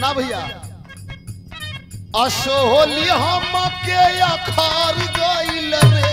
का भैया? असोहली हम के अखार जाइल रे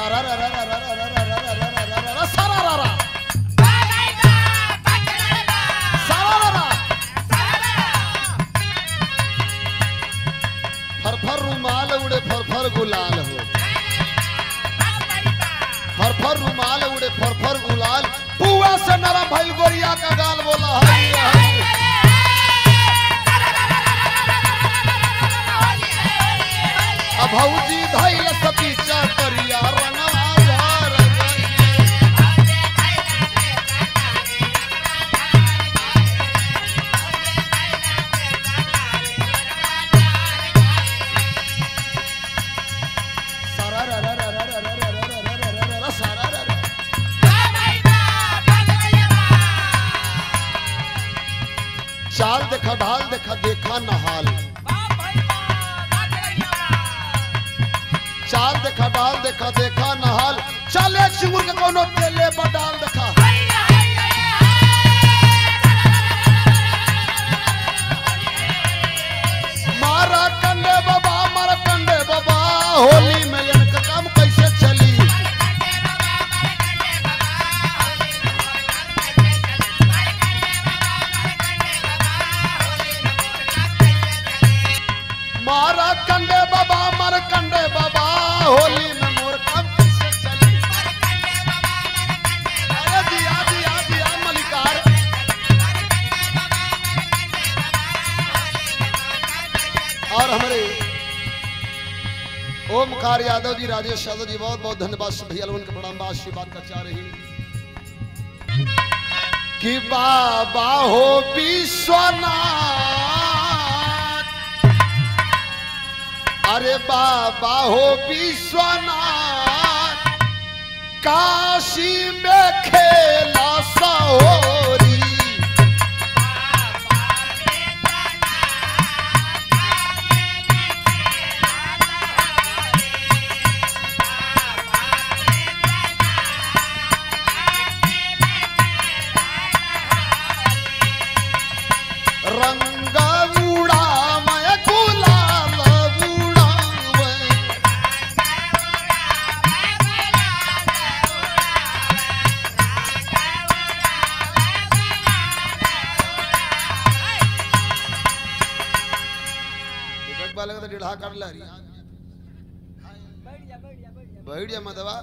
सारा रा रुमाल उड़े फर फर गुलाल हो फर फर रुमाल उड़े फर फर गुलाल पुआ से गोरिया का गाल बोला चाल देखा, ढाल देखा देखा, नहाल। चाल देखा, ढाल देखा देखा, नहाल। चले चिंगुर के कोनो तेले बडाल ओमकार यादव जी, राजेश यादव जी बहुत बहुत धन्यवाद भैया लोगन के प्रणाम आशीर्वाद का चाह रही कि बाबा हो विश्वनाथ। अरे बाबा हो विश्वनाथ। काशी में खेला सहोरी टेढ़ा कर ला रही बैठ जा बैठ जा बैठ जा। मदवा